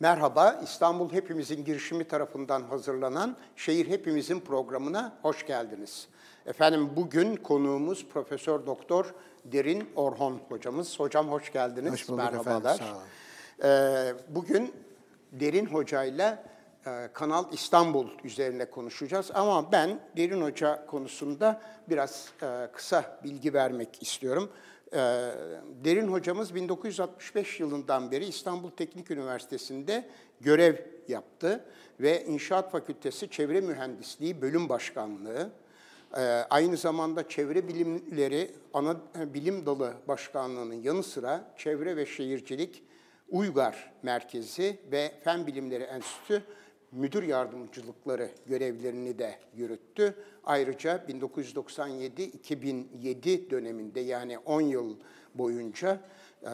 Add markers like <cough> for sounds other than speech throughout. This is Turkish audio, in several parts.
Merhaba, İstanbul Hepimizin girişimi tarafından hazırlanan Şehir Hepimizin programına hoş geldiniz. Efendim bugün konuğumuz Profesör Doktor Derin Orhon hocamız. Hocam hoş geldiniz. Hoş bulduk Merhabalar. efendim, sağ olun. Ee, bugün Derin hocayla e, Kanal İstanbul üzerine konuşacağız. Ama ben Derin Hoca konusunda biraz e, kısa bilgi vermek istiyorum. E, Derin hocamız 1965 yılından beri İstanbul Teknik Üniversitesi'nde görev yaptı ve İnşaat Fakültesi Çevre Mühendisliği Bölüm Başkanlığı, e, aynı zamanda Çevre Bilimleri Ana Bilim Dalı Başkanlığı'nın yanı sıra Çevre ve Şehircilik Uygar Merkezi ve Fen Bilimleri Enstitüsü müdür yardımcılıkları görevlerini de yürüttü. Ayrıca 1997-2007 döneminde yani 10 yıl boyunca e,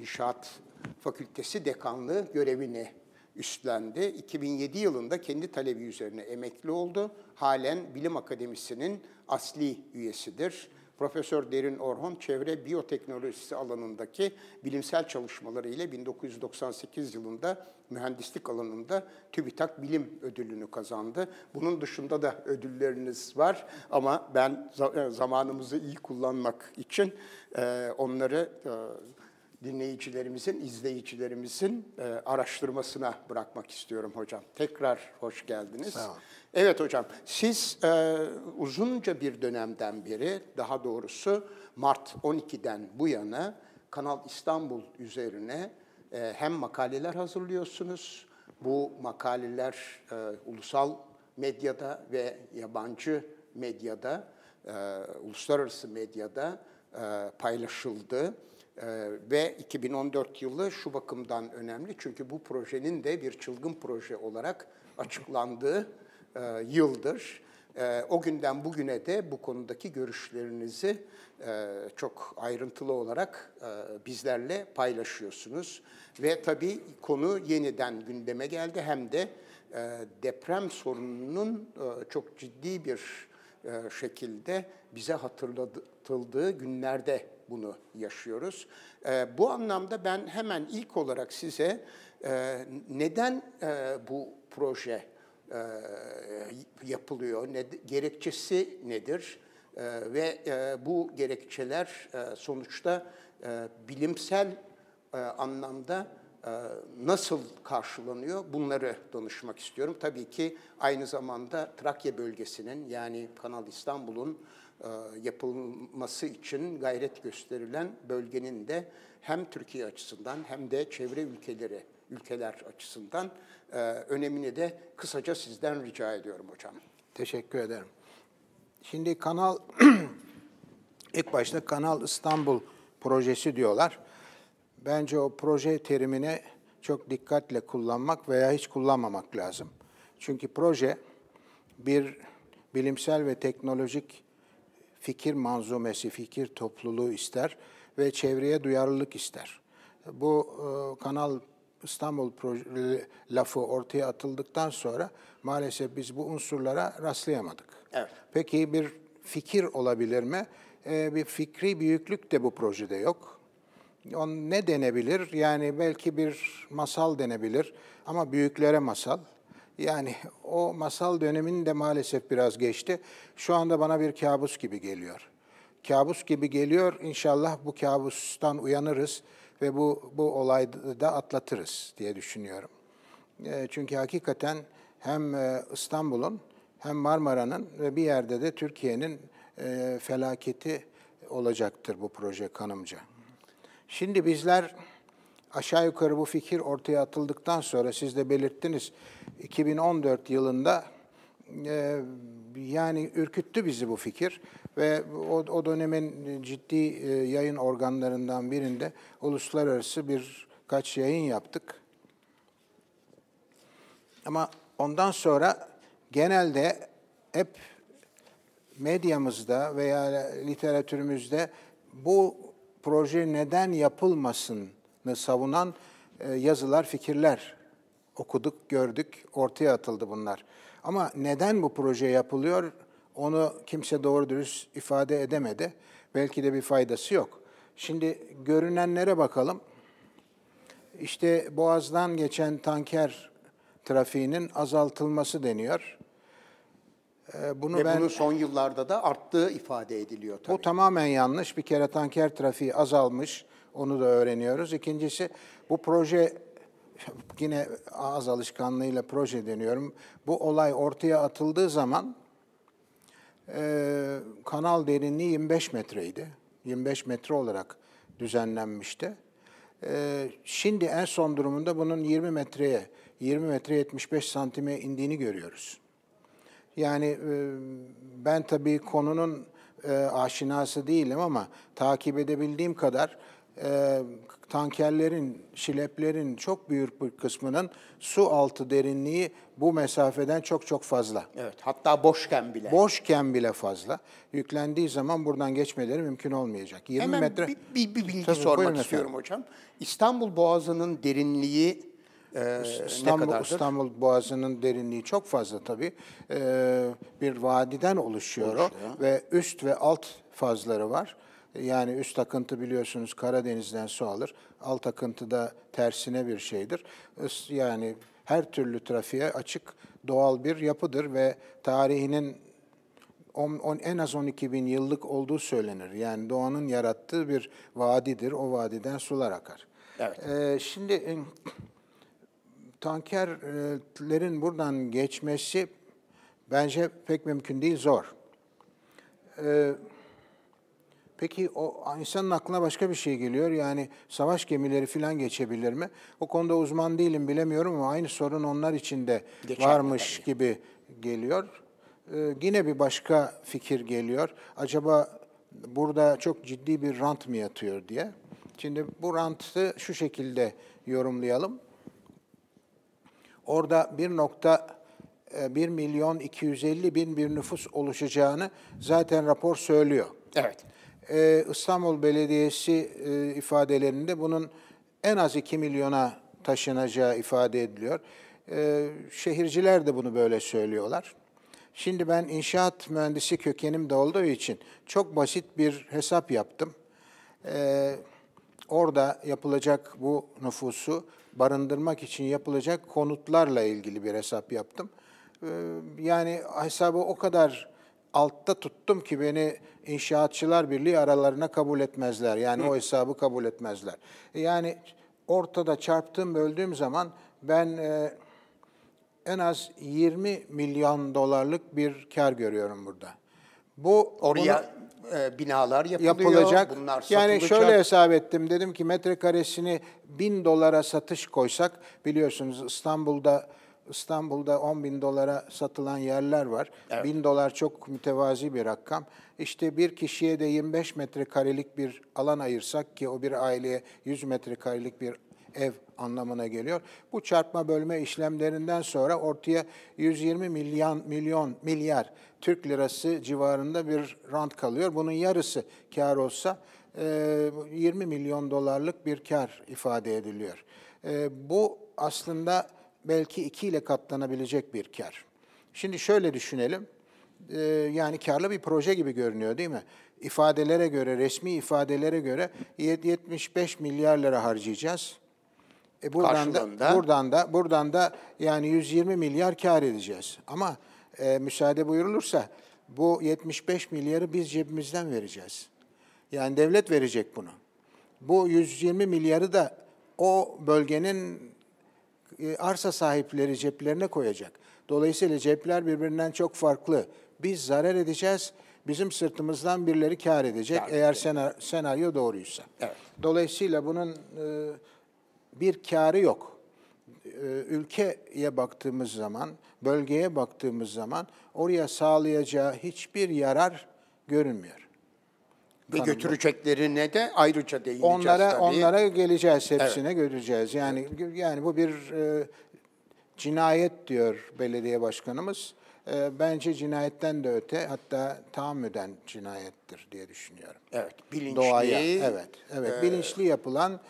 İnşaat Fakültesi Dekanlığı görevini üstlendi. 2007 yılında kendi talebi üzerine emekli oldu. Halen Bilim Akademisi'nin asli üyesidir. Profesör Derin Orhon, çevre biyoteknolojisi alanındaki bilimsel çalışmaları ile 1998 yılında mühendislik alanında TÜBİTAK Bilim Ödülünü kazandı. Bunun dışında da ödülleriniz var ama ben zamanımızı iyi kullanmak için onları dinleyicilerimizin, izleyicilerimizin araştırmasına bırakmak istiyorum hocam. Tekrar hoş geldiniz. Sağ olun. Evet hocam, siz e, uzunca bir dönemden beri, daha doğrusu Mart 12'den bu yana Kanal İstanbul üzerine e, hem makaleler hazırlıyorsunuz, bu makaleler e, ulusal medyada ve yabancı medyada, e, uluslararası medyada e, paylaşıldı. Ee, ve 2014 yılı şu bakımdan önemli çünkü bu projenin de bir çılgın proje olarak açıklandığı e, yıldır. E, o günden bugüne de bu konudaki görüşlerinizi e, çok ayrıntılı olarak bizlerle paylaşıyorsunuz. Ve tabii konu yeniden gündeme geldi hem de deprem sorununun çok ciddi bir şekilde bize hatırlatıldığı günlerde bunu yaşıyoruz. E, bu anlamda ben hemen ilk olarak size e, neden e, bu proje e, yapılıyor, ne, gerekçesi nedir e, ve e, bu gerekçeler e, sonuçta e, bilimsel e, anlamda e, nasıl karşılanıyor bunları danışmak istiyorum. Tabii ki aynı zamanda Trakya bölgesinin yani Kanal İstanbul'un yapılması için gayret gösterilen bölgenin de hem Türkiye açısından hem de çevre ülkeleri ülkeler açısından e, önemini de kısaca sizden rica ediyorum hocam. Teşekkür ederim. Şimdi kanal, <clears throat> ilk başta Kanal İstanbul projesi diyorlar. Bence o proje terimini çok dikkatle kullanmak veya hiç kullanmamak lazım. Çünkü proje bir bilimsel ve teknolojik fikir manzumesi, fikir topluluğu ister ve çevreye duyarlılık ister. Bu e, Kanal İstanbul proje, lafı ortaya atıldıktan sonra maalesef biz bu unsurlara rastlayamadık. Evet. Peki bir fikir olabilir mi? E, bir fikri büyüklük de bu projede yok. On ne denebilir? Yani belki bir masal denebilir ama büyüklere masal. Yani o masal döneminin de maalesef biraz geçti. Şu anda bana bir kabus gibi geliyor. Kabus gibi geliyor. İnşallah bu kabustan uyanırız ve bu bu olayı da atlatırız diye düşünüyorum. E, çünkü hakikaten hem e, İstanbul'un hem Marmara'nın ve bir yerde de Türkiye'nin e, felaketi olacaktır bu proje kanımca. Şimdi bizler aşağı yukarı bu fikir ortaya atıldıktan sonra siz de belirttiniz 2014 yılında e, yani ürküttü bizi bu fikir ve o, o dönemin ciddi e, yayın organlarından birinde uluslararası bir kaç yayın yaptık. Ama ondan sonra genelde hep medyamızda veya literatürümüzde bu proje neden yapılmasını savunan e, yazılar, fikirler okuduk, gördük, ortaya atıldı bunlar. Ama neden bu proje yapılıyor onu kimse doğru dürüst ifade edemedi. Belki de bir faydası yok. Şimdi görünenlere bakalım. İşte Boğaz'dan geçen tanker trafiğinin azaltılması deniyor. Ee, Bunu Ve ben bunun son yıllarda da arttığı ifade ediliyor tabii. bu tamamen yanlış. Bir kere tanker trafiği azalmış. Onu da öğreniyoruz. İkincisi bu proje yine ağız alışkanlığıyla proje deniyorum. Bu olay ortaya atıldığı zaman e, kanal derinliği 25 metreydi. 25 metre olarak düzenlenmişti. E, şimdi en son durumunda bunun 20 metreye, 20 metre 75 santime indiğini görüyoruz. Yani e, ben tabii konunun e, aşinası değilim ama takip edebildiğim kadar e, tankerlerin, şileplerin çok büyük bir kısmının su altı derinliği bu mesafeden çok çok fazla. Evet, hatta boşken bile. Boşken bile fazla. Yüklendiği zaman buradan geçmeleri mümkün olmayacak. 20 Hemen metre. bir, bir, bir bilgi Tabii, sormak istiyorum efendim. hocam. İstanbul Boğazı'nın derinliği e, İstanbul? İstanbul Boğazı'nın derinliği çok fazla tabii. Ee, bir vadiden oluşuyor o ve üst ve alt fazları var. Yani üst akıntı biliyorsunuz Karadeniz'den su alır. Alt akıntı da tersine bir şeydir. Yani her türlü trafiğe açık doğal bir yapıdır ve tarihinin on- on- en az 12 bin yıllık olduğu söylenir. Yani doğanın yarattığı bir vadidir. O vadiden sular akar. Evet. Ee, şimdi e, tankerlerin buradan geçmesi bence pek mümkün değil, zor. Ee, peki o insanın aklına başka bir şey geliyor. Yani savaş gemileri falan geçebilir mi? O konuda uzman değilim, bilemiyorum ama aynı sorun onlar için de varmış gibi geliyor. Ee, yine bir başka fikir geliyor. Acaba burada çok ciddi bir rant mı yatıyor diye. Şimdi bu rantı şu şekilde yorumlayalım. Orada 1.1 milyon 250 bin bir nüfus oluşacağını zaten rapor söylüyor. Evet. Ee, İstanbul Belediyesi e, ifadelerinde bunun en az 2 milyona taşınacağı ifade ediliyor. Ee, şehirciler de bunu böyle söylüyorlar. Şimdi ben inşaat mühendisi kökenim de olduğu için çok basit bir hesap yaptım. Orada yapılacak bu nüfusu barındırmak için yapılacak konutlarla ilgili bir hesap yaptım. Yani hesabı o kadar altta tuttum ki beni İnşaatçılar Birliği aralarına kabul etmezler. Yani o hesabı kabul etmezler. Yani ortada çarptığım, böldüğüm zaman ben e, en az 20 milyon dolarlık bir kar görüyorum burada. Bu Oraya e, binalar bunu yapılıyor. yapılacak. Bunlar yani satılacak. şöyle hesap ettim. Dedim ki metrekaresini 1000 dolara satış koysak biliyorsunuz İstanbul'da İstanbul'da 10 bin dolara satılan yerler var. 1000 dolar çok mütevazi bir rakam. İşte bir kişiye de 25 metrekarelik bir alan ayırsak ki o bir aileye 100 metrekarelik bir ev anlamına geliyor. Bu çarpma bölme işlemlerinden sonra ortaya 120 milyon milyon milyar Türk lirası civarında bir rant kalıyor. Bunun yarısı kar olsa e, 20 milyon dolarlık bir kar ifade ediliyor. E, Bu aslında belki iki ile katlanabilecek bir kar. Şimdi şöyle düşünelim. E, Yani karlı bir proje gibi görünüyor değil mi? İfadelere göre, resmi ifadelere göre 75 milyar lira harcayacağız. E buradan da, Karşılığında? buradan da buradan da yani 120 milyar kar edeceğiz. Ama e, müsaade buyurulursa bu 75 milyarı biz cebimizden vereceğiz. Yani devlet verecek bunu. Bu 120 milyarı da o bölgenin arsa sahipleri ceplerine koyacak. Dolayısıyla cepler birbirinden çok farklı. Biz zarar edeceğiz, bizim sırtımızdan birileri kar edecek Kâr eğer sena- senaryo doğruysa. Evet. Dolayısıyla bunun e, bir karı yok. E, Ülkeye baktığımız zaman, bölgeye baktığımız zaman oraya sağlayacağı hiçbir yarar görünmüyor. Ve götüreceklerine de ayrıca değineceğiz Onlara tabii. onlara geleceğiz, hepsine göreceğiz. Yani yani bu bir e, cinayet diyor belediye başkanımız. E, bence cinayetten de öte hatta tahammüden cinayettir diye düşünüyorum. Evet, bilinçli. Doğaya, evet, evet. e, bilinçli yapılan,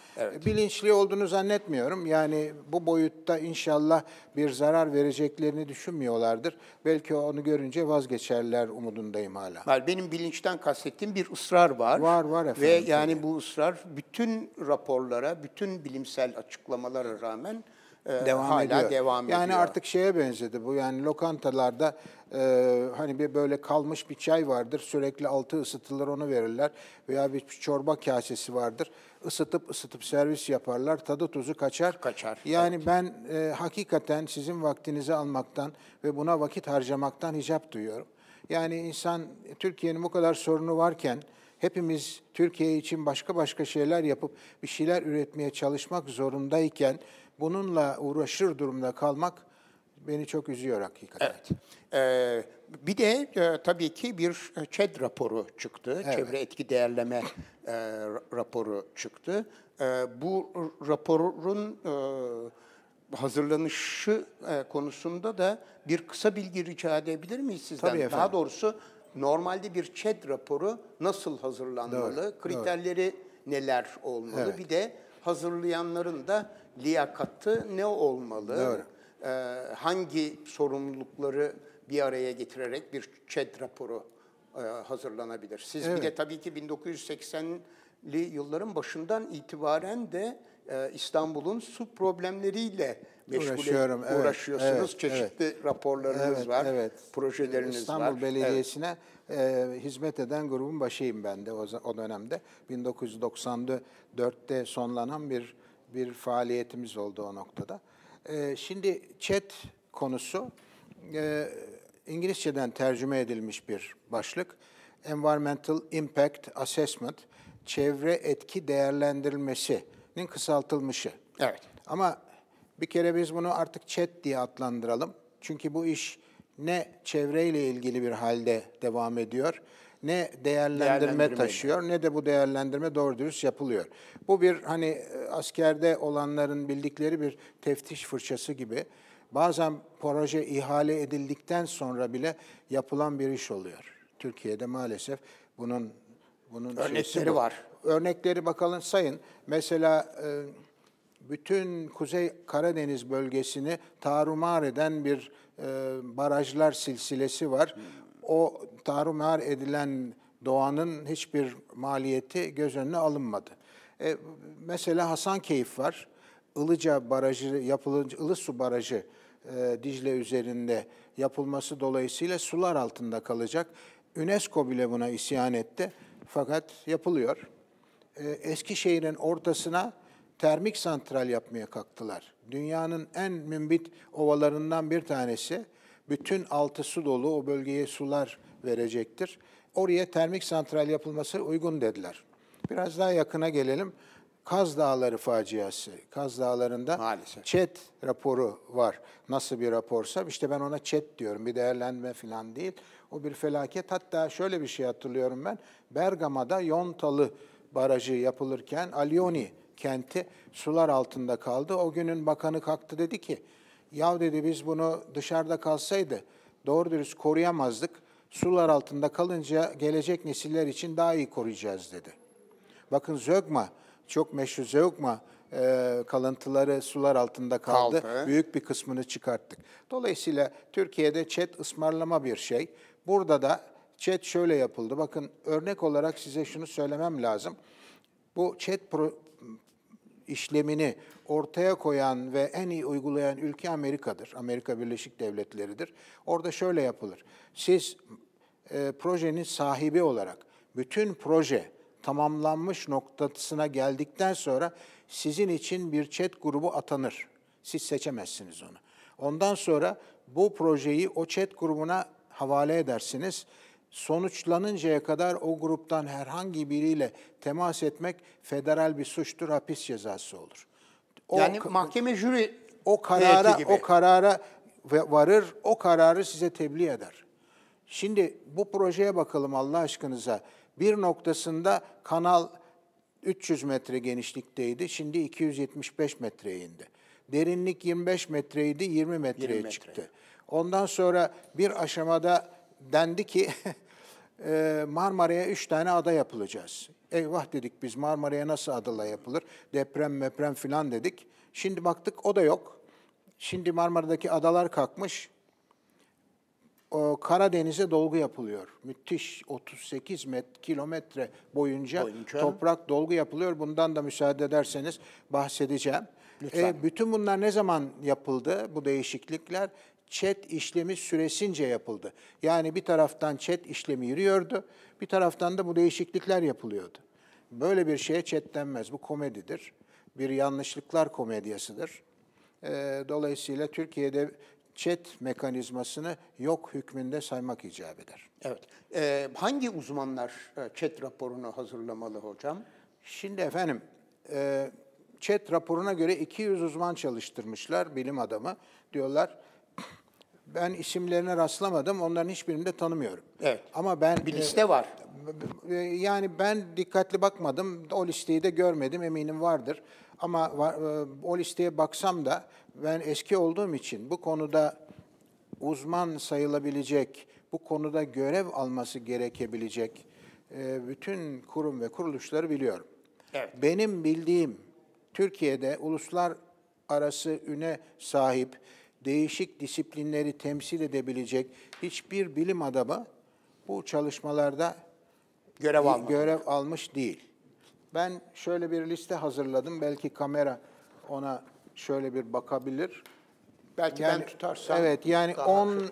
bilinçli olduğunu zannetmiyorum. Yani bu boyutta inşallah bir zarar vereceklerini düşünmüyorlardır. Belki onu görünce vazgeçerler umudundayım hala. Benim bilinçten kastettiğim bir ısrar var. Var, var Ve efendim, yani bu ısrar bütün raporlara, bütün bilimsel açıklamalara rağmen e, devam hala ediyor. devam ediyor. yani artık şeye benzedi bu yani lokantalarda e, hani bir böyle kalmış bir çay vardır sürekli altı ısıtılır onu verirler veya bir çorba kasesi vardır ısıtıp ısıtıp servis yaparlar tadı tuzu kaçar. Kaçar, Yani ben e, hakikaten sizin vaktinizi almaktan ve buna vakit harcamaktan hicap duyuyorum. Yani insan Türkiye'nin bu kadar sorunu varken hepimiz Türkiye için başka başka şeyler yapıp bir şeyler üretmeye çalışmak zorundayken bununla uğraşır durumda kalmak beni çok üzüyor hakikaten. Evet. Ee, bir de e, tabii ki bir ÇED raporu çıktı. Çevre etki değerleme e, raporu çıktı. E, bu raporun e, hazırlanışı e, konusunda da bir kısa bilgi rica edebilir miyiz sizden? Tabii efendim. Daha doğrusu normalde bir ÇED raporu nasıl hazırlanmalı? Doğru, Kriterleri neler olmalı? Evet. Bir de hazırlayanların da liyakatı ne olmalı? Doğru. Ee, hangi sorumlulukları bir araya getirerek bir ÇED raporu e, hazırlanabilir? Siz bir de tabii ki 1980'li yılların başından itibaren de e, İstanbul'un su problemleriyle meşgul Uğraşıyorum, evet, uğraşıyorsunuz. evet, Çeşitli raporlarınız Evet, var, evet. projeleriniz İstanbul var. Belediyesi'ne e, hizmet eden grubun başıyım ben de o, o dönemde. 1994'te sonlanan bir bir faaliyetimiz oldu o noktada. E, şimdi chat konusu e, İngilizceden tercüme edilmiş bir başlık. Environmental Impact Assessment, çevre etki değerlendirilmesinin kısaltılmışı. Evet. Ama bir kere biz bunu artık chat diye adlandıralım. Çünkü bu iş ne çevreyle ilgili bir halde devam ediyor, ne değerlendirme Değerlendirmeyle. taşıyor, ne de bu değerlendirme doğru dürüst yapılıyor. Bu bir hani e, askerde olanların bildikleri bir teftiş fırçası gibi. Bazen proje ihale edildikten sonra bile yapılan bir iş oluyor. Türkiye'de maalesef bunun bunun Örnekleri var. Örnekleri bakalım sayın. Mesela e, bütün Kuzey Karadeniz bölgesini tarumar eden bir e, barajlar silsilesi var. O tarumar edilen doğanın hiçbir maliyeti göz önüne alınmadı. E, mesela Hasankeyf var. Ilıca Barajı yapılınca Ilısu Barajı e, Dicle üzerinde yapılması dolayısıyla sular altında kalacak. UNESCO bile buna isyan etti. Fakat yapılıyor. E, Eskişehir'in ortasına termik santral yapmaya kalktılar. Dünyanın en mümbit ovalarından bir tanesi. Bütün altı su dolu o bölgeye sular verecektir. Oraya termik santral yapılması uygun dediler. Biraz daha yakına gelelim. Kaz Dağları faciası. Kaz Dağları'nda Maalesef. ÇED raporu var. Nasıl bir raporsa işte ben ona ÇED diyorum. Bir değerlendirme falan değil. O bir felaket. Hatta şöyle bir şey hatırlıyorum ben. Bergama'da Yontalı Barajı yapılırken Alioni kenti sular altında kaldı. O günün bakanı kalktı dedi ki ya dedi biz bunu dışarıda kalsaydı doğru dürüst koruyamazdık. Sular altında kalınca gelecek nesiller için daha iyi koruyacağız dedi. Bakın Zögma, çok meşhur Zögma e, kalıntıları sular altında kaldı. Kaldı. Büyük bir kısmını çıkarttık. Dolayısıyla Türkiye'de çet ısmarlama bir şey. Burada da çet şöyle yapıldı. Bakın örnek olarak size şunu söylemem lazım. Bu çet işlemini ortaya koyan ve en iyi uygulayan ülke Amerika'dır. Amerika Birleşik Devletleri'dir. Orada şöyle yapılır. Siz e, projenin sahibi olarak bütün proje tamamlanmış noktasına geldikten sonra sizin için bir chat grubu atanır. Siz seçemezsiniz onu. Ondan sonra bu projeyi o chat grubuna havale edersiniz. Sonuçlanıncaya kadar o gruptan herhangi biriyle temas etmek federal bir suçtur, hapis cezası olur. O yani mahkeme jüri o karara gibi. o karara varır, o kararı size tebliğ eder. Şimdi bu projeye bakalım Allah aşkınıza. Bir noktasında kanal 300 metre genişlikteydi, şimdi 275 metreye indi. Derinlik 25 metreydi, 20 metreye 20 metre. çıktı. Ondan sonra bir aşamada dendi ki <laughs> Marmara'ya üç tane ada yapılacağız. Eyvah dedik biz Marmara'ya nasıl adalar yapılır? Deprem meprem filan dedik. Şimdi baktık o da yok. Şimdi Marmara'daki adalar kalkmış. O Karadeniz'e dolgu yapılıyor. Müthiş 38 met, kilometre boyunca, Boyunca. toprak dolgu yapılıyor. Bundan da müsaade ederseniz bahsedeceğim. Lütfen. E, bütün bunlar ne zaman yapıldı bu değişiklikler? Çet işlemi süresince yapıldı. Yani bir taraftan çet işlemi yürüyordu, bir taraftan da bu değişiklikler yapılıyordu. Böyle bir şeye çet denmez. Bu komedidir. Bir yanlışlıklar komedyasıdır. E, dolayısıyla Türkiye'de çet mekanizmasını yok hükmünde saymak icap eder. Evet. Ee, hangi uzmanlar e, chat raporunu hazırlamalı hocam? Şimdi efendim, e, ÇED raporuna göre 200 uzman çalıştırmışlar, bilim adamı. Diyorlar, ben isimlerine rastlamadım, onların hiçbirini de tanımıyorum. Evet. Ama ben... Bir liste var. e, Yani ben dikkatli bakmadım, o listeyi de görmedim, eminim vardır. Ama e, o listeye baksam da ben eski olduğum için bu konuda uzman sayılabilecek, bu konuda görev alması gerekebilecek e, bütün kurum ve kuruluşları biliyorum. Evet. Benim bildiğim Türkiye'de uluslararası üne sahip, değişik disiplinleri temsil edebilecek hiçbir bilim adamı bu çalışmalarda Görev almalı. görev almış değil. Ben şöyle bir liste hazırladım. Belki kamera ona şöyle bir bakabilir. Belki ben tutarsam. Evet yani daha 10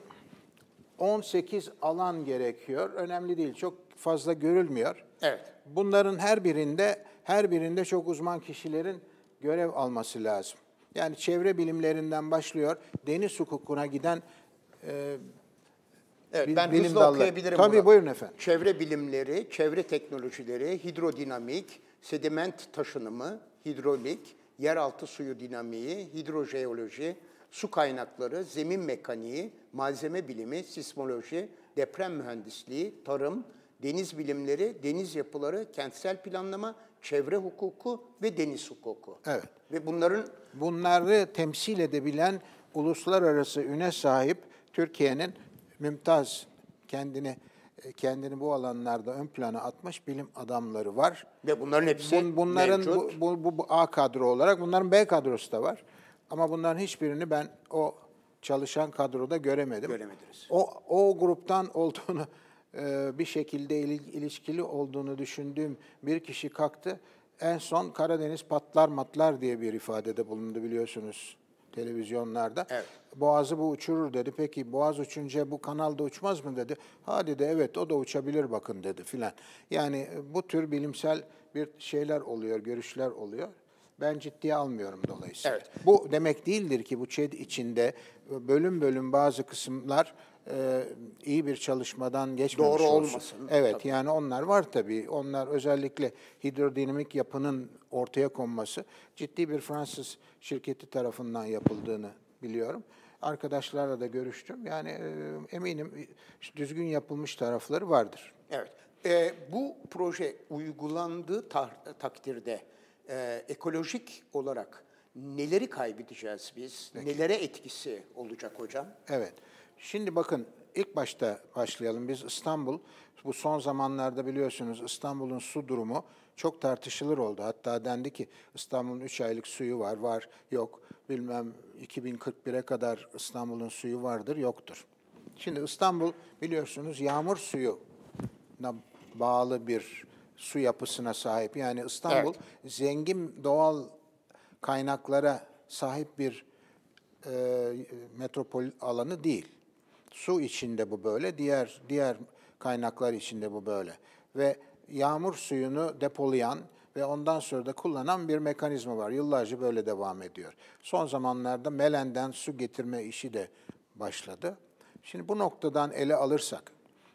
18 alan gerekiyor. Önemli değil. Çok fazla görülmüyor. Evet. Bunların her birinde her birinde çok uzman kişilerin görev alması lazım. Yani çevre bilimlerinden başlıyor, deniz hukukuna giden e, Evet, Bil- ben bilim hızlı dalları. okuyabilirim Tabii, bunu. buyurun efendim. Çevre bilimleri, çevre teknolojileri, hidrodinamik, sediment taşınımı, hidrolik, yeraltı suyu dinamiği, hidrojeoloji, su kaynakları, zemin mekaniği, malzeme bilimi, sismoloji, deprem mühendisliği, tarım, deniz bilimleri, deniz yapıları, kentsel planlama, çevre hukuku ve deniz hukuku. Evet. Ve bunların bunları temsil edebilen uluslararası üne sahip Türkiye'nin mümtaz kendini kendini bu alanlarda ön plana atmış bilim adamları var. ve bunların hepsi Bun- bunların bu, mevcut. bu, bu, bu A kadro olarak bunların B kadrosu da var. Ama bunların hiçbirini ben o çalışan kadroda göremedim. Göremediniz. O o gruptan olduğunu e, bir şekilde il- ilişkili olduğunu düşündüğüm bir kişi kalktı. En son Karadeniz patlar matlar diye bir ifadede bulundu biliyorsunuz televizyonlarda. Evet. Boğazı bu uçurur dedi. Peki Boğaz uçunca bu kanalda uçmaz mı dedi. Ha dedi evet o da uçabilir bakın dedi filan. Yani e, bu tür bilimsel bir şeyler oluyor, görüşler oluyor. Ben ciddiye almıyorum dolayısıyla. Evet. Bu demek değildir ki bu ÇED içinde bölüm bölüm bazı kısımlar e, iyi bir çalışmadan geçmemiş Doğru olsun. olmasın. Evet yani onlar var tabii. Onlar özellikle hidrodinamik yapının ortaya konması ciddi bir Fransız şirketi tarafından yapıldığını biliyorum. Arkadaşlarla da görüştüm. Yani e, eminim e, düzgün yapılmış tarafları vardır. Evet. Ee, bu proje uygulandığı ta- takdirde e, ekolojik olarak neleri kaybedeceğiz biz? Nelere etkisi olacak hocam? Evet. Şimdi bakın ilk başta başlayalım. Biz İstanbul, bu son zamanlarda biliyorsunuz İstanbul'un su durumu çok tartışılır oldu. Hatta dendi ki İstanbul'un 3 aylık suyu var, var, yok. Bilmem 2041'e kadar İstanbul'un suyu vardır, yoktur. Şimdi İstanbul biliyorsunuz yağmur suyuna bağlı bir su yapısına sahip. Yani İstanbul zengin doğal kaynaklara sahip bir e, metropol alanı değil. Su içinde bu böyle, diğer diğer kaynaklar içinde bu böyle. Ve yağmur suyunu depolayan ve ondan sonra da kullanan bir mekanizma var. Yıllarca böyle devam ediyor. Son zamanlarda Melen'den su getirme işi de başladı. Şimdi bu noktadan ele alırsak,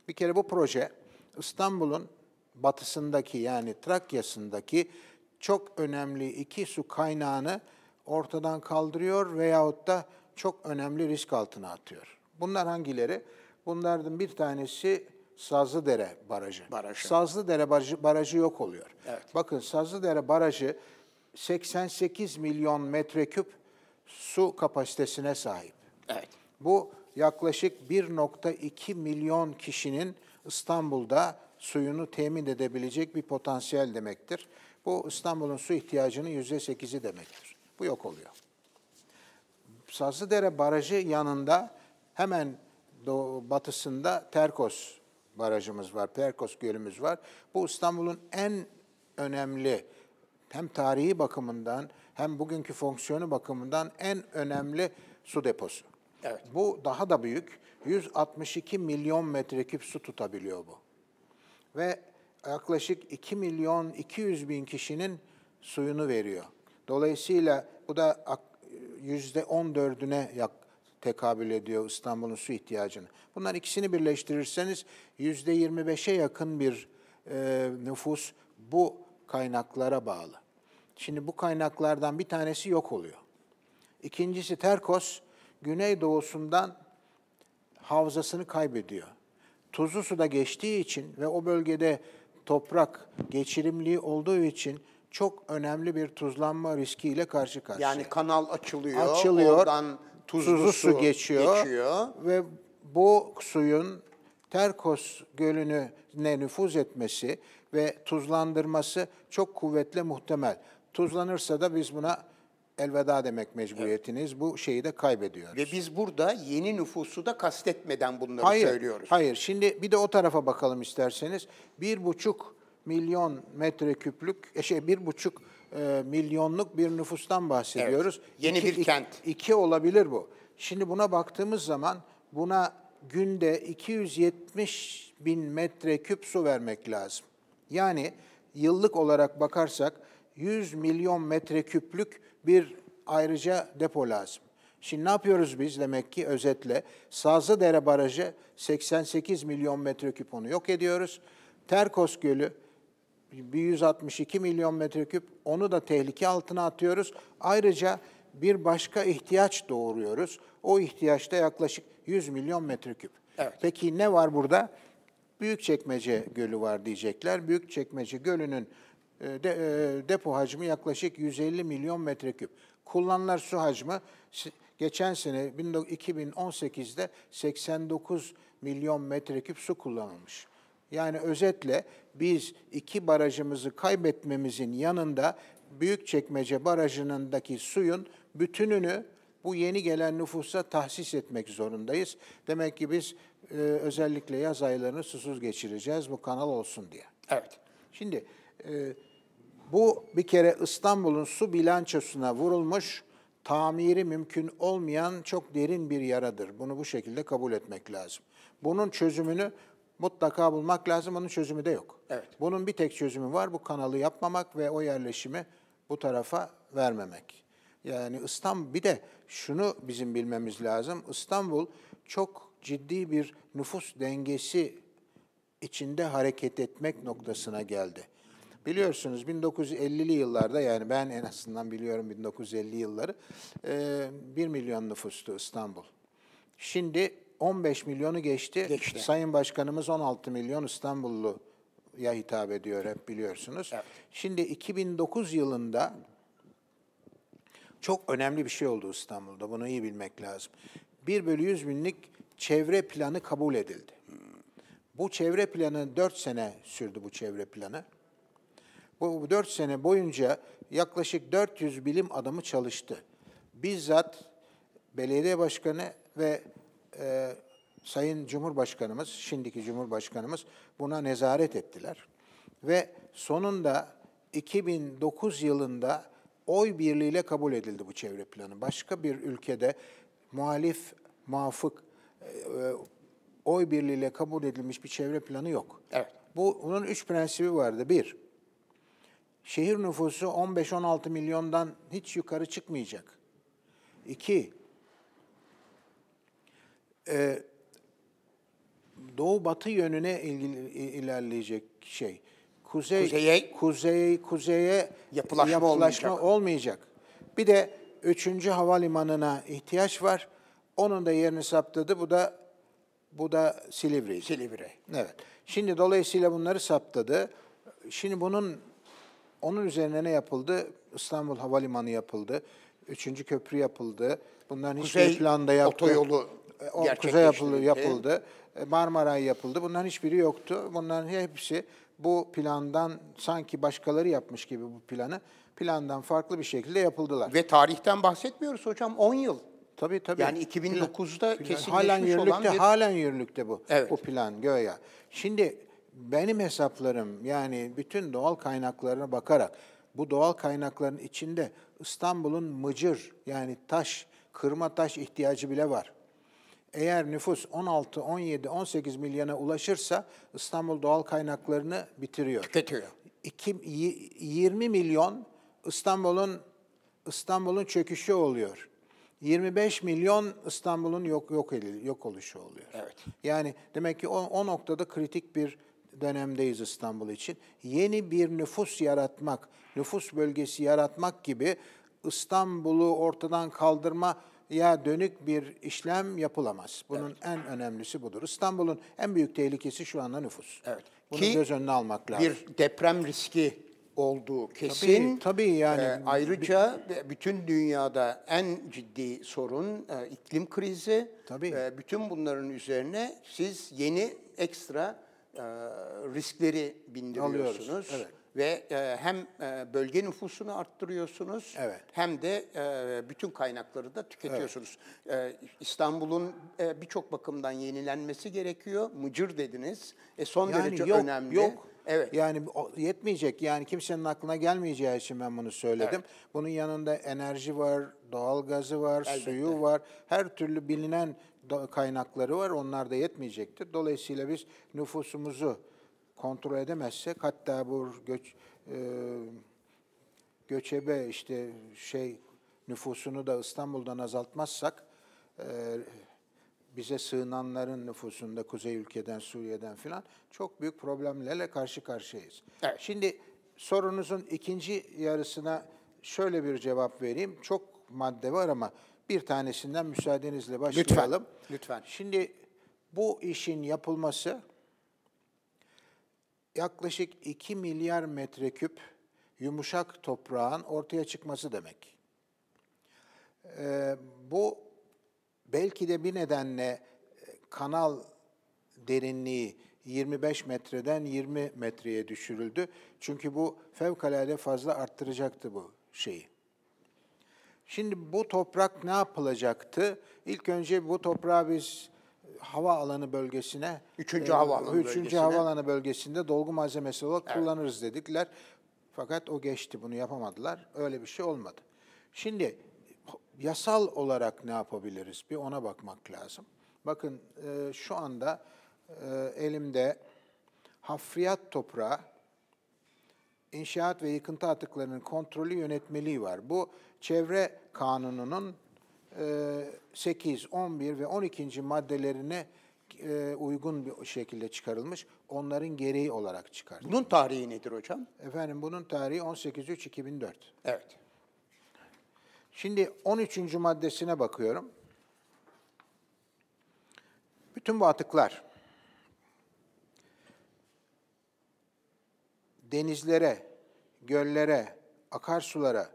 bir kere bu proje İstanbul'un batısındaki yani Trakya'sındaki çok önemli iki su kaynağını ortadan kaldırıyor veyahut da çok önemli risk altına atıyor. Bunlar hangileri? Bunlardan bir tanesi Sazlıdere Barajı. Barajı. Sazlıdere Barajı, barajı yok oluyor. Evet. Bakın Sazlıdere Barajı 88 milyon metreküp su kapasitesine sahip. Evet. Bu yaklaşık 1.2 milyon kişinin İstanbul'da suyunu temin edebilecek bir potansiyel demektir. Bu İstanbul'un su ihtiyacının %8'i demektir. Bu yok oluyor. Sazlıdere Barajı yanında hemen doğu, batısında Terkos Barajımız var, Terkos Gölümüz var. Bu İstanbul'un en önemli hem tarihi bakımından hem bugünkü fonksiyonu bakımından en önemli su deposu. Evet. Bu daha da büyük. 162 milyon metreküp su tutabiliyor bu. Ve yaklaşık 2 milyon 200 bin kişinin suyunu veriyor. Dolayısıyla bu da yüzde 14'üne yak tekabül ediyor İstanbul'un su ihtiyacını. Bunlar ikisini birleştirirseniz yüzde 25'e yakın bir e, nüfus bu kaynaklara bağlı. Şimdi bu kaynaklardan bir tanesi yok oluyor. İkincisi Terkos, güneydoğusundan havzasını kaybediyor. Tuzlu suda geçtiği için ve o bölgede toprak geçirimli olduğu için çok önemli bir tuzlanma riskiyle karşı karşıya. Yani kanal açılıyor, açılıyor, oradan tuzlu, tuzlu su, su geçiyor, geçiyor. ve bu suyun Terkos Gölü'ne nüfuz etmesi ve tuzlandırması çok kuvvetle muhtemel. Tuzlanırsa da biz buna elveda demek mecburiyetiniz. Evet. Bu şeyi de kaybediyoruz. Ve biz burada yeni nüfusu da kastetmeden bunları hayır, söylüyoruz. Hayır, şimdi bir de o tarafa bakalım isterseniz. Bir buçuk milyon metreküplük, e, şey bir buçuk e, milyonluk bir nüfustan bahsediyoruz. Evet, yeni iki, bir kent. Iki, iki olabilir bu. Şimdi buna baktığımız zaman buna günde 270 bin metreküp su vermek lazım. Yani yıllık olarak bakarsak 100 milyon metreküplük bir ayrıca depo lazım. Şimdi ne yapıyoruz biz demek ki özetle? Sazlıdere Barajı 88 milyon metreküp onu yok ediyoruz. Terkos Gölü 162 milyon metreküp onu da tehlike altına atıyoruz. Ayrıca bir başka ihtiyaç doğuruyoruz. O ihtiyaçta yaklaşık 100 milyon metreküp. Evet. Peki ne var burada? Büyükçekmece Gölü var diyecekler. Büyükçekmece Gölü'nün e, de, e, depo hacmi yaklaşık 150 milyon metreküp. Kullanılan su hacmi geçen sene 2018'de 89 milyon metreküp su kullanılmış. Yani özetle biz iki barajımızı kaybetmemizin yanında Büyükçekmece Barajı'ndaki suyun bütününü bu yeni gelen nüfusa tahsis etmek zorundayız. Demek ki biz e, özellikle yaz aylarını susuz geçireceğiz bu kanal olsun diye. Evet. Şimdi e, bu bir kere İstanbul'un su bilançosuna vurulmuş, tamiri mümkün olmayan çok derin bir yaradır. Bunu bu şekilde kabul etmek lazım. Bunun çözümünü mutlaka bulmak lazım. Onun çözümü de yok. Evet. Bunun bir tek çözümü var. Bu kanalı yapmamak ve o yerleşimi bu tarafa vermemek. Yani İstanbul bir de şunu bizim bilmemiz lazım. İstanbul çok ciddi bir nüfus dengesi içinde hareket etmek noktasına geldi. Biliyorsunuz 1950'li yıllarda yani ben en azından biliyorum 1950 yılları 1 milyon nüfustu İstanbul. Şimdi 15 milyonu geçti. geçti. Sayın Başkanımız 16 milyon İstanbulluya hitap ediyor hep biliyorsunuz. Evet. Şimdi 2009 yılında çok önemli bir şey oldu İstanbul'da. Bunu iyi bilmek lazım. 1 bölü 100 binlik çevre planı kabul edildi. Bu çevre planı 4 sene sürdü bu çevre planı. Bu 4 sene boyunca yaklaşık 400 bilim adamı çalıştı. Bizzat belediye başkanı ve e, Sayın Cumhurbaşkanımız, şimdiki Cumhurbaşkanımız buna nezaret ettiler. Ve sonunda 2009 yılında oy birliğiyle kabul edildi bu çevre planı. Başka bir ülkede muhalif, muafık, e, e, oy birliğiyle kabul edilmiş bir çevre planı yok. Evet. Bu, bunun üç prensibi vardı. Bir, şehir nüfusu 15-16 milyondan hiç yukarı çıkmayacak. İki, e, doğu-batı yönüne ilgili, ilerleyecek şey. Kuzey, Kuzeye- kuzey, kuzeye Yapılaşma yapılaşma olmayacak. olmayacak. Bir de üçüncü havalimanına ihtiyaç var. Onun da yerini saptadı. Bu da bu da Silivri. Silivri. Evet. Şimdi dolayısıyla bunları saptadı. Şimdi bunun onun üzerine ne yapıldı? İstanbul Havalimanı yapıldı. Üçüncü köprü yapıldı. Bunların hiçbir planda yaptı. otoyolu e, o Kuzey yapıldı, yapıldı. e, Marmaray yapıldı. Bunların hiçbiri yoktu. Bunların hepsi bu plandan sanki başkaları yapmış gibi bu planı plandan farklı bir şekilde yapıldılar. Ve tarihten bahsetmiyoruz hocam 10 yıl. Tabii tabii. Yani 2009'da kesinleşmiş halen olan yürürlükte, bir- halen yürürlükte bu. Evet. Bu plan göya. Şimdi benim hesaplarım yani bütün doğal kaynaklarına bakarak bu doğal kaynakların içinde İstanbul'un mıcır yani taş, kırma taş ihtiyacı bile var. Eğer nüfus 16, 17, 18 milyona ulaşırsa İstanbul doğal kaynaklarını bitiriyor. tüketiyor. İki- y- 20 milyon İstanbul'un İstanbul'un çöküşü oluyor. 25 milyon İstanbul'un yok yok yok oluşu oluyor. Evet. Yani demek ki o, o noktada kritik bir dönemdeyiz İstanbul için. Yeni bir nüfus yaratmak, nüfus bölgesi yaratmak gibi İstanbul'u ortadan kaldırma ya dönük bir işlem yapılamaz. Bunun en önemlisi budur. İstanbul'un en büyük tehlikesi şu anda nüfus. Evet. Bunu Ki göz önüne almak lazım. Bir deprem riski olduğu kesin. tabii yani. Ee, ayrıca bütün dünyada en ciddi sorun e, iklim krizi. Tabii. Ee, bütün bunların üzerine siz yeni ekstra e, riskleri bindiriyorsunuz. Alıyoruz, evet. Ve e, hem e, bölge nüfusunu arttırıyorsunuz Evet. hem de e, bütün kaynakları da tüketiyorsunuz. E, İstanbul'un e, birçok bakımdan yenilenmesi gerekiyor. Mıcır dediniz. E, son Yani derece yok, önemli. Yok. Evet. Yani yetmeyecek. Yani kimsenin aklına gelmeyeceği için ben bunu söyledim. Bunun yanında enerji var, doğal gazı var, Elbette. suyu var. Her türlü bilinen kaynakları var. Onlar da yetmeyecektir. Dolayısıyla biz nüfusumuzu kontrol edemezsek hatta bu göç e, göçebe işte şey nüfusunu da İstanbul'dan azaltmazsak e, bize sığınanların nüfusunda kuzey ülkeden, Suriye'den filan çok büyük problemlerle karşı karşıyayız. Evet. Şimdi sorunuzun ikinci yarısına şöyle bir cevap vereyim. Çok madde var ama bir tanesinden müsaadenizle başlayalım. lütfen. Şimdi bu işin yapılması yaklaşık 2 milyar metreküp yumuşak toprağın ortaya çıkması demek. Ee, bu belki de bir nedenle e, kanal derinliği 25 metreden 20 metreye düşürüldü. Çünkü bu fevkalade fazla arttıracaktı bu şeyi. Şimdi bu toprak ne yapılacaktı? İlk önce bu toprağı biz hava alanı bölgesine, Üçüncü e, havaalanı üçüncü bölgesine. havaalanı bölgesinde dolgu malzemesi olarak kullanırız dedikler. Fakat o geçti, bunu yapamadılar. Öyle bir şey olmadı. Şimdi yasal olarak ne yapabiliriz? Bir ona bakmak lazım. Bakın e, şu anda e, elimde hafriyat toprağı, İnşaat ve yıkıntı atıklarının kontrolü yönetmeliği var. Bu çevre kanununun 8, 11 ve 12. maddelerine e, uygun bir şekilde çıkarılmış. Onların gereği olarak çıkartılmış. Bunun tarihi nedir hocam? Efendim bunun tarihi 18.3.2004. Evet. Şimdi 13. maddesine bakıyorum. Bütün bu atıklar denizlere, göllere, akarsulara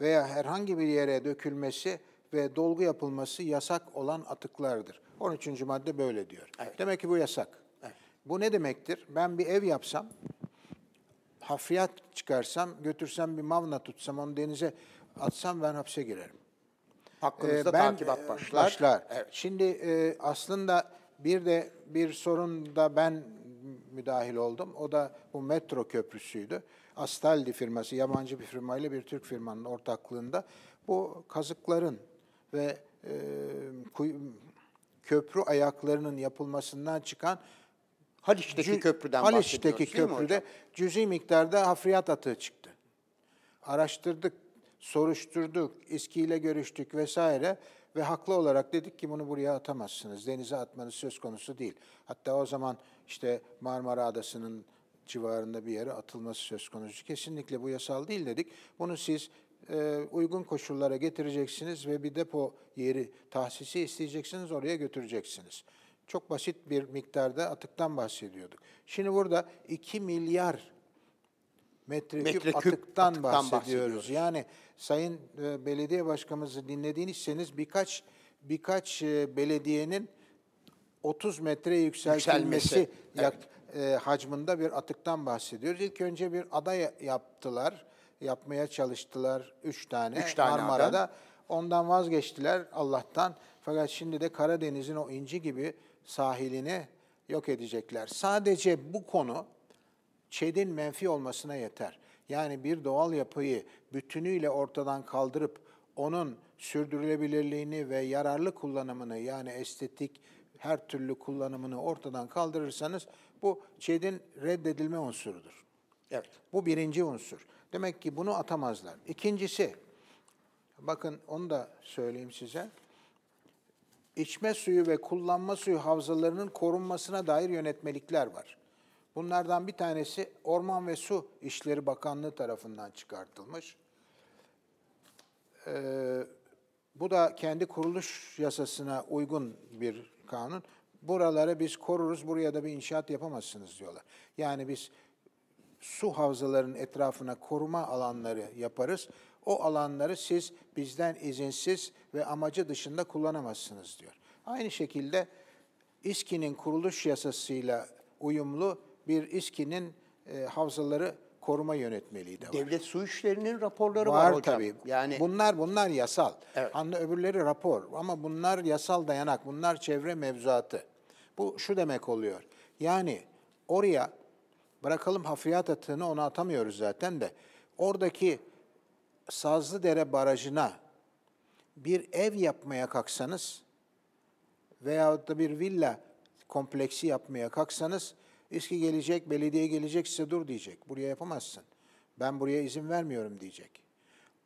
veya herhangi bir yere dökülmesi ve dolgu yapılması yasak olan atıklardır. 13. madde böyle diyor. Evet. Demek ki bu yasak. Bu ne demektir? Ben bir ev yapsam, hafriyat çıkarsam, götürsem bir mavna tutsam, onu denize atsam ben hapse girerim. Hakkınızda Ee, ben, takibat e, başlar. Başlar. Evet. Şimdi e, aslında bir de bir sorun da ben müdahil oldum. O da bu metro köprüsüydü. Astaldi firması, yabancı bir firmayla bir Türk firmanın ortaklığında bu kazıkların ve e, köprü ayaklarının yapılmasından çıkan Haliç'teki cü- köprüden Haliç'teki köprüde cüzi miktarda hafriyat atığı çıktı. Araştırdık, soruşturduk, İSKİ görüştük vesaire ve haklı olarak dedik ki bunu buraya atamazsınız. Denize atmanız söz konusu değil. Hatta o zaman işte Marmara Adası'nın civarında bir yere atılması söz konusu. Kesinlikle bu yasal değil dedik. Bunu siz e, uygun koşullara getireceksiniz ve bir depo yeri tahsisi isteyeceksiniz, oraya götüreceksiniz. Çok basit bir miktarda atıktan bahsediyorduk. Şimdi burada 2 milyar metreküp, Metreküp atıktan, atıktan bahsediyoruz. bahsediyoruz. Yani Sayın e, Belediye Başkanımızı dinlediyseniz birkaç birkaç e, belediyenin 30 metre yükseltilmesi Yükselmesi, yak- e, hacmında bir atıktan bahsediyoruz. İlk önce bir ada ya- yaptılar, yapmaya çalıştılar üç tane, Üç tane Marmara'da. ada. Ondan vazgeçtiler Allah'tan. Fakat şimdi de Karadeniz'in o inci gibi sahilini yok edecekler. Sadece bu konu ÇED'in menfi olmasına yeter. Yani bir doğal yapıyı bütünüyle ortadan kaldırıp onun sürdürülebilirliğini ve yararlı kullanımını yani estetik her türlü kullanımını ortadan kaldırırsanız bu ÇED'in reddedilme unsurudur. Evet. Bu birinci unsur. Demek ki bunu atamazlar. İkincisi, bakın onu da söyleyeyim size. İçme suyu ve kullanma suyu havzalarının korunmasına dair yönetmelikler var. Bunlardan bir tanesi Orman ve Su İşleri Bakanlığı tarafından çıkartılmış. Ee, bu da kendi kuruluş yasasına uygun bir kanun. Buraları biz koruruz, buraya da bir inşaat yapamazsınız diyorlar. Yani biz su havzalarının etrafına koruma alanları yaparız. O alanları siz bizden izinsiz ve amacı dışında kullanamazsınız diyor. Aynı şekilde İSKİ'nin kuruluş yasasıyla uyumlu bir İSKİ'nin e, havzaları koruma yönetmeliği de var. Devlet su işlerinin raporları var, Var hocam. tabii. Yani bunlar bunlar yasal. Evet. Anla öbürleri rapor ama bunlar yasal dayanak. Bunlar çevre mevzuatı. Bu şu demek oluyor. Yani oraya bırakalım hafriyat atığını ona atamıyoruz zaten de. Oradaki Sazlıdere Barajı'na bir ev yapmaya kalksanız veyahut da bir villa kompleksi yapmaya kalksanız İSKİ gelecek, belediye gelecek size dur diyecek. Buraya yapamazsın. Ben buraya izin vermiyorum diyecek.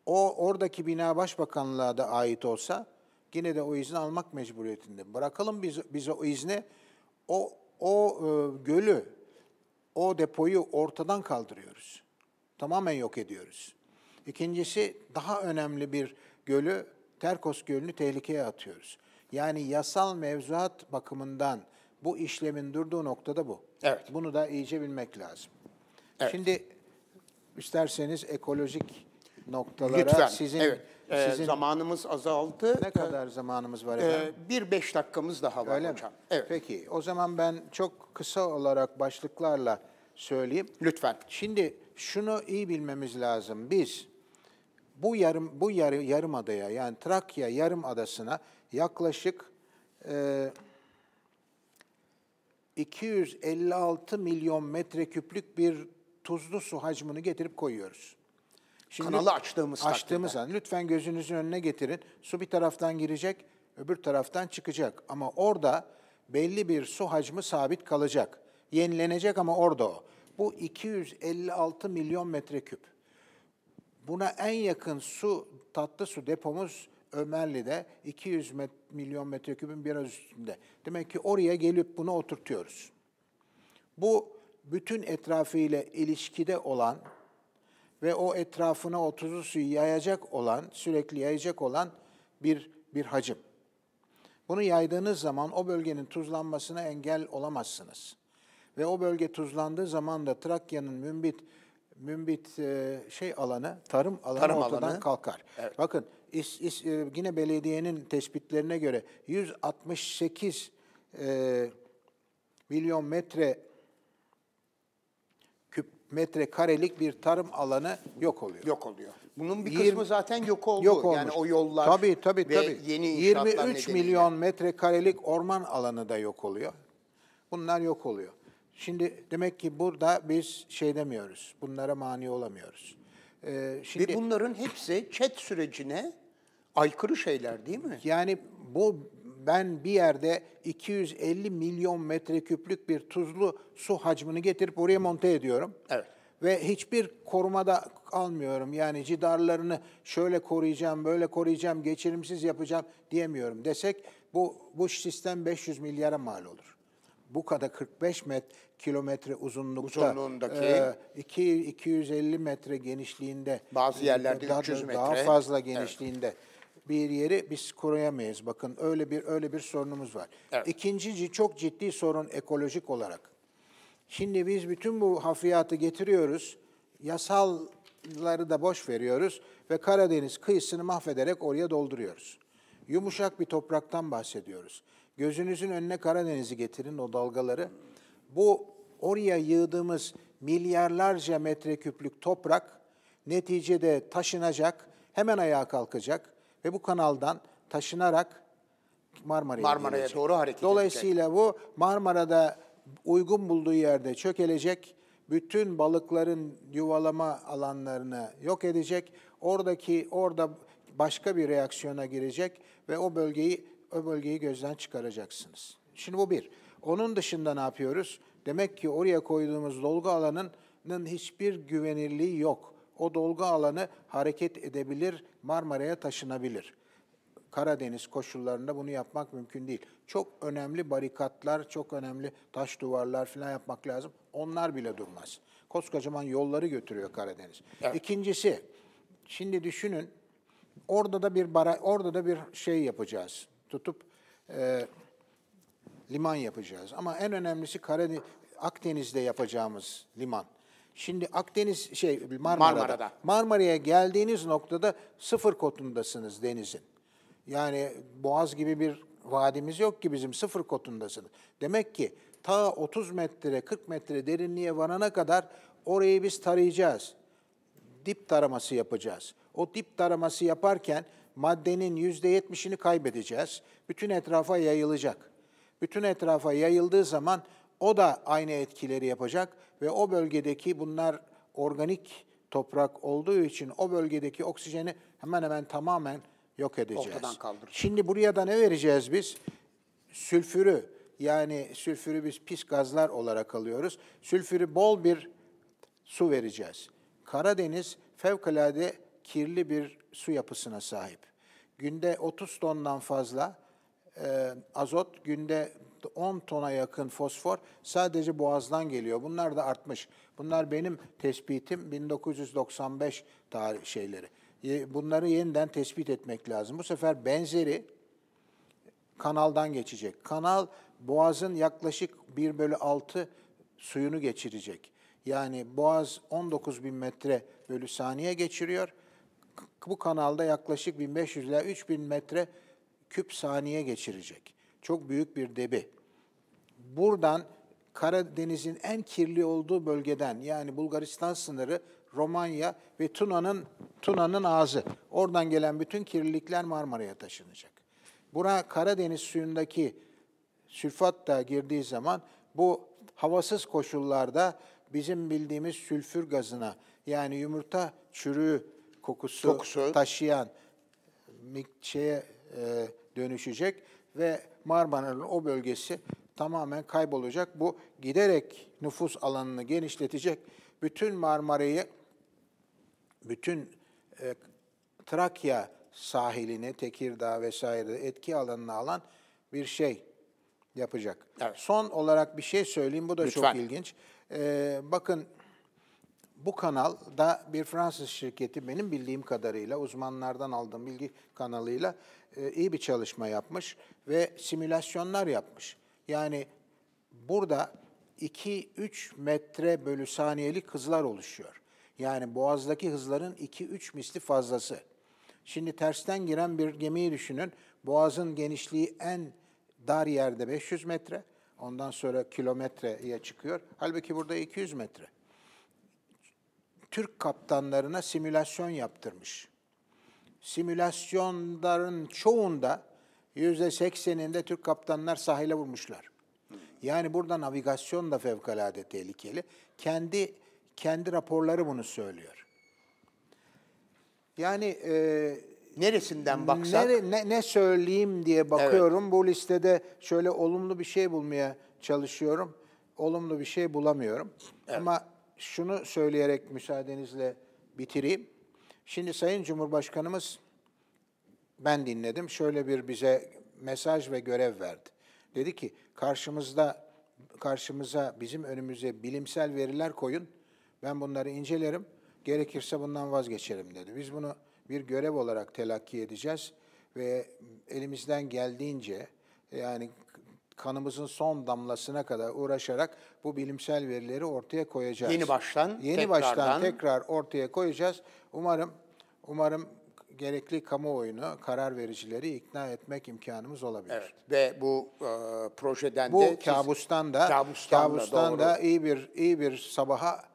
O oradaki bina başbakanlığa da ait olsa yine de o izni almak mecburiyetinde. Bırakalım biz, biz o izni o o e, gölü, o depoyu ortadan kaldırıyoruz. Tamamen yok ediyoruz. İkincisi daha önemli bir gölü, Terkos Gölü'nü tehlikeye atıyoruz. Yani yasal mevzuat bakımından bu işlemin durduğu noktada bu. Evet. Bunu da iyice bilmek lazım. Evet. Şimdi isterseniz ekolojik noktalara lütfen. sizin evet. Ee, sizin zamanımız azaldı. ne kadar zamanımız var Ee, efendim? bir beş dakikamız daha var Öyle hocam. mi? Evet. Peki. O zaman ben çok kısa olarak başlıklarla söyleyeyim. Lütfen. Şimdi şunu iyi bilmemiz lazım. Biz bu yarım bu yarı, yarım adaya yani Trakya yarım adasına yaklaşık e, 256 milyon metreküplük bir tuzlu su hacmini getirip koyuyoruz. Kanalı açtığımız açtığımız takdirde. an lütfen gözünüzün önüne getirin. Su bir taraftan girecek, öbür taraftan çıkacak. Ama orada belli bir su hacmi sabit kalacak. Yenilenecek ama orada o. Bu 256 milyon metreküp. Buna en yakın su, tatlı su depomuz Ömerli'de 200 met- milyon metreküpün biraz üstünde. Demek ki oraya gelip bunu oturtuyoruz. Bu bütün etrafıyla ilişkide olan ve o etrafına o tuzlu suyu yayacak olan, sürekli yayacak olan bir bir hacim. Bunu yaydığınız zaman o bölgenin tuzlanmasına engel olamazsınız. Ve o bölge tuzlandığı zaman da Trakya'nın mümbit mümbit e, şey alanı, tarım alanı Tarım ortadan alanı. kalkar. Evet. Bakın is, is, e, yine belediyenin tespitlerine göre 168 e, milyon metre küp metre karelik bir tarım alanı yok oluyor. Yok oluyor. Bunun bir Yirmi- kısmı zaten yok oldu. Yok olmuş. Yani o yollar tabii, tabii, ve tabii. yeni inşaatlar 23 nedeniyle. milyon metrekarelik orman alanı da yok oluyor. Bunlar yok oluyor. Şimdi demek ki burada biz şey demiyoruz. Bunlara mani olamıyoruz. Ee, şimdi Ve bunların hepsi chat sürecine aykırı şeyler değil mi? yani bu ben bir yerde 250 milyon metreküplük bir tuzlu su hacmini getirip oraya monte ediyorum. Evet. Ve hiçbir korumada almıyorum. Yani cidarlarını şöyle koruyacağım, böyle koruyacağım, geçirimsiz yapacağım diyemiyorum desek bu bu sistem 500 milyara mal olur. Bu kadar 45 met kilometre uzunlukta, Uzunluğundaki. e, iki- 250 metre genişliğinde, Bazı yerlerde daha, 300 daha metre. fazla genişliğinde bir yeri biz koruyamayız. Bakın öyle bir öyle bir sorunumuz var. Evet. İkinci çok ciddi sorun ekolojik olarak. Şimdi biz bütün bu hafriyatı getiriyoruz, yasalları da boş veriyoruz ve Karadeniz kıyısını mahvederek oraya dolduruyoruz. Yumuşak bir topraktan bahsediyoruz. Gözünüzün önüne Karadeniz'i getirin o dalgaları. Bu oraya yığdığımız milyarlarca metreküplük toprak neticede taşınacak, hemen ayağa kalkacak ve bu kanaldan taşınarak Marmara'ya Marmara'ya gelecek. doğru hareket Dolayısıyla bu Marmara'da uygun bulduğu yerde çökelecek, bütün balıkların yuvalama alanlarını yok edecek. Oradaki orada başka bir reaksiyona girecek ve o bölgeyi o bölgeyi gözden çıkaracaksınız. Şimdi bu bir. Onun dışında ne yapıyoruz? Demek ki oraya koyduğumuz dolgu alanının hiçbir güvenirliği yok. O dolgu alanı hareket edebilir, Marmara'ya taşınabilir. Karadeniz koşullarında bunu yapmak mümkün değil. Çok önemli barikatlar, çok önemli taş duvarlar falan yapmak lazım. Onlar bile durmaz. Koskocaman yolları götürüyor Karadeniz. Evet. İkincisi, şimdi düşünün orada da bir bara, orada da bir şey yapacağız. Tutup e, liman yapacağız. Ama en önemlisi Karadeniz, Akdeniz'de yapacağımız liman. Şimdi Akdeniz şey Marmara'da. Marmara'da. Marmara'ya geldiğiniz noktada sıfır kotundasınız denizin. Yani Boğaz gibi bir vadimiz yok ki bizim sıfır kotundasınız. Demek ki ta 30 metre 40 metre derinliğe varana kadar orayı biz tarayacağız. Dip taraması yapacağız. O dip taraması yaparken maddenin %70'ini kaybedeceğiz. Bütün etrafa yayılacak. Bütün etrafa yayıldığı zaman o da aynı etkileri yapacak ve o bölgedeki bunlar organik toprak olduğu için o bölgedeki oksijeni hemen hemen tamamen yok edeceğiz. Ortadan kaldıracağız. Şimdi buraya da ne vereceğiz biz? Sülfürü yani sülfürü biz pis gazlar olarak alıyoruz. Sülfürü bol bir su vereceğiz. Karadeniz fevkalade kirli bir su yapısına sahip. Günde 30 tondan fazla e, azot, günde 10 tona yakın fosfor sadece boğazdan geliyor. Bunlar da artmış. Bunlar benim tespitim 1995 tarih şeyleri. Bunları yeniden tespit etmek lazım. Bu sefer benzeri kanaldan geçecek. Kanal boğazın yaklaşık 1 bölü 6 suyunu geçirecek. Yani boğaz 19 bin metre bölü saniye geçiriyor. Bu kanalda yaklaşık 1500 ila 3000 metre küp saniye geçirecek. Çok büyük bir debi. Buradan Karadeniz'in en kirli olduğu bölgeden yani Bulgaristan sınırı Romanya ve Tuna'nın Tuna'nın ağzı. Oradan gelen bütün kirlilikler Marmara'ya taşınacak. Buna Karadeniz suyundaki sülfat da girdiği zaman bu havasız koşullarda bizim bildiğimiz sülfür gazına yani yumurta çürüğü kokusu, Kokusu. taşıyan şeye e, dönüşecek ve Marmara'nın o bölgesi tamamen kaybolacak. Bu giderek nüfus alanını genişletecek. Bütün Marmara'yı, bütün e, Trakya sahilini, Tekirdağ vesaire etki alanına alan bir şey yapacak. Evet. Son olarak bir şey söyleyeyim, bu da Lütfen. çok ilginç. E, bakın bu kanalda bir Fransız şirketi benim bildiğim kadarıyla uzmanlardan aldığım bilgi kanalıyla e, iyi bir çalışma yapmış ve simülasyonlar yapmış. Yani burada 2-3 metre bölü saniyelik hızlar oluşuyor. Yani boğazdaki hızların 2-3 misli fazlası. Şimdi tersten giren bir gemiyi düşünün. Boğazın genişliği en dar yerde 500 metre. Ondan sonra kilometreye çıkıyor. Halbuki burada 200 metre. Türk kaptanlarına simülasyon yaptırmış. Simülasyonların çoğunda yüzde sekseninde Türk kaptanlar sahile vurmuşlar. Yani burada navigasyon da fevkalade tehlikeli. Kendi kendi raporları bunu söylüyor. Yani e, Neresinden baksak Nere- ne, ne söyleyeyim diye bakıyorum. Bu listede şöyle olumlu bir şey bulmaya çalışıyorum. Olumlu bir şey bulamıyorum. Ama şunu söyleyerek müsaadenizle bitireyim. Şimdi Sayın Cumhurbaşkanımız ben dinledim. Şöyle bir bize mesaj ve görev verdi. Dedi ki karşımızda karşımıza bizim önümüze bilimsel veriler koyun. Ben bunları incelerim. Gerekirse bundan vazgeçerim dedi. Biz bunu bir görev olarak telakki edeceğiz ve elimizden geldiğince yani kanımızın son damlasına kadar uğraşarak bu bilimsel verileri ortaya koyacağız. Yeni baştan, yeni tekrardan- baştan tekrar ortaya koyacağız. Umarım umarım gerekli kamuoyunu, karar vericileri ikna etmek imkanımız olabilir. Evet. Ve bu e, projeden Bu de siz- kabustan da kabustan, da iyi bir iyi bir sabaha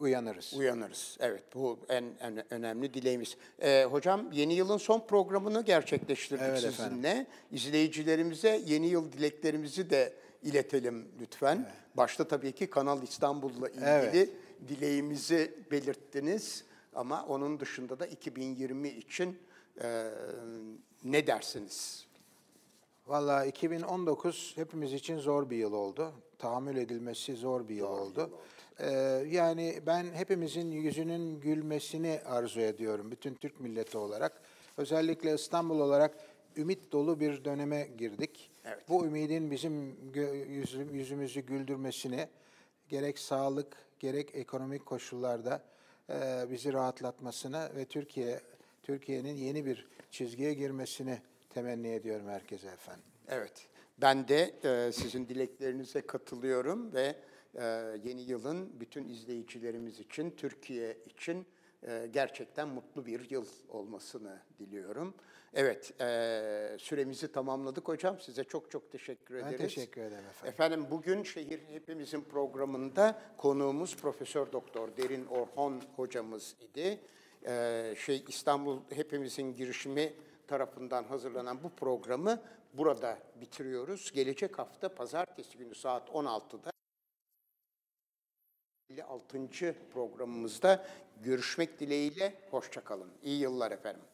uyanırız. Uyanırız. Evet, bu en, en önemli dileğimiz. Ee, hocam yeni yılın son programını gerçekleştirdik Evet sizinle. İzleyicilerimize yeni yıl dileklerimizi de iletelim lütfen. Başta tabii ki Kanal İstanbul'la ilgili Evet. dileğimizi belirttiniz. Ama onun dışında da 2020 için e, ne dersiniz? Vallahi 2019 hepimiz için zor bir yıl oldu. Tahammül edilmesi zor bir yıl oldu. Ee, yani ben hepimizin yüzünün gülmesini arzu ediyorum bütün Türk milleti olarak. Özellikle İstanbul olarak ümit dolu bir döneme girdik. Evet. Bu ümidin bizim yüzümüzü güldürmesini gerek sağlık gerek ekonomik koşullarda e, bizi rahatlatmasını ve Türkiye Türkiye'nin yeni bir çizgiye girmesini temenni ediyorum herkese efendim. Evet, ben de e, sizin dileklerinize katılıyorum ve e, yeni yılın bütün izleyicilerimiz için, Türkiye için e, gerçekten mutlu bir yıl olmasını diliyorum. Evet, e, süremizi tamamladık hocam. Size çok çok teşekkür Ben ederiz. teşekkür ederim efendim. Efendim bugün Şehir Hepimizin programında konuğumuz Profesör Doktor Derin Orhon hocamız idi. Ee, şey İstanbul Hepimizin girişimi tarafından hazırlanan bu programı burada bitiriyoruz. Gelecek hafta pazartesi günü saat 16'da 56. programımızda görüşmek dileğiyle hoşçakalın. İyi yıllar efendim.